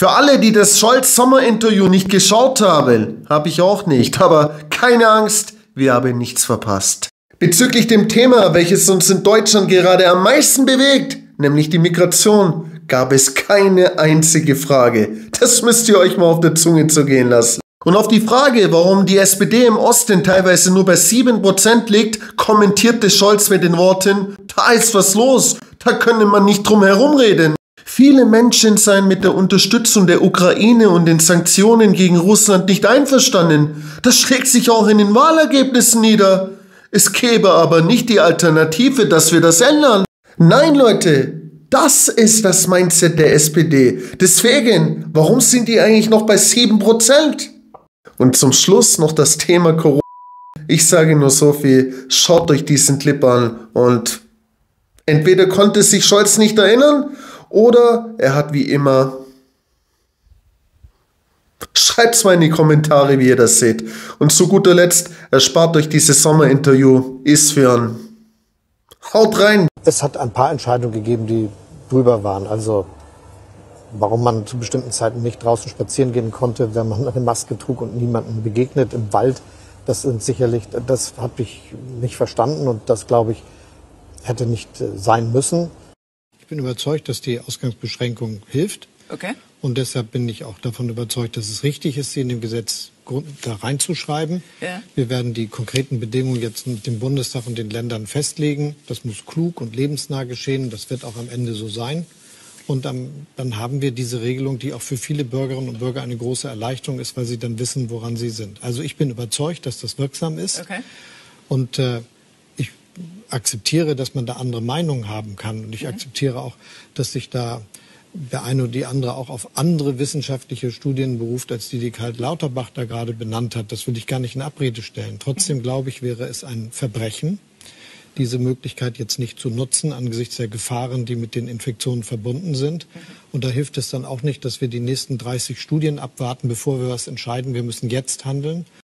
Für alle, die das Scholz-Sommer-Interview nicht geschaut haben, habe ich auch nicht, aber keine Angst, wir haben nichts verpasst. Bezüglich dem Thema, welches uns in Deutschland gerade am meisten bewegt, nämlich die Migration, gab es keine einzige Frage. Das müsst ihr euch mal auf der Zunge zergehen lassen. Und auf die Frage, warum die SPD im Osten teilweise nur bei 7% liegt, kommentierte Scholz mit den Worten, da ist was los, da könne man nicht drum herumreden. Viele Menschen seien mit der Unterstützung der Ukraine und den Sanktionen gegen Russland nicht einverstanden. Das schlägt sich auch in den Wahlergebnissen nieder. Es gäbe aber nicht die Alternative, dass wir das ändern. Nein, Leute, das ist das Mindset der SPD. Deswegen, warum sind die eigentlich noch bei 7%? Und zum Schluss noch das Thema Corona. Ich sage nur so viel, schaut euch diesen Clip an und entweder konnte sich Scholz nicht erinnern oder er hat wie immer. Schreibt's mal in die Kommentare, wie ihr das seht. Und zu guter Letzt, erspart euch dieses Sommerinterview. Ist für ein. Haut rein! Es hat ein paar Entscheidungen gegeben, die drüber waren. Also warum man zu bestimmten Zeiten nicht draußen spazieren gehen konnte, wenn man eine Maske trug und niemandem begegnet im Wald. Das sind sicherlich, das habe ich nicht verstanden und das glaube ich hätte nicht äh, sein müssen. Ich bin überzeugt, dass die Ausgangsbeschränkung hilft. Okay. Und deshalb bin ich auch davon überzeugt, dass es richtig ist, sie in dem Gesetz da reinzuschreiben. Ja. Wir werden die konkreten Bedingungen jetzt mit dem Bundestag und den Ländern festlegen. Das muss klug und lebensnah geschehen. Das wird auch am Ende so sein. Und dann, dann haben wir diese Regelung, die auch für viele Bürgerinnen und Bürger eine große Erleichterung ist, weil sie dann wissen, woran sie sind. Also ich bin überzeugt, dass das wirksam ist. Okay. Und äh, akzeptiere, dass man da andere Meinungen haben kann. Und ich akzeptiere auch, dass sich da der eine oder die andere auch auf andere wissenschaftliche Studien beruft, als die, die Karl Lauterbach da gerade benannt hat. Das will ich gar nicht in Abrede stellen. Trotzdem glaube ich, wäre es ein Verbrechen, diese Möglichkeit jetzt nicht zu nutzen angesichts der Gefahren, die mit den Infektionen verbunden sind. Und da hilft es dann auch nicht, dass wir die nächsten 30 Studien abwarten, bevor wir was entscheiden. Wir müssen jetzt handeln.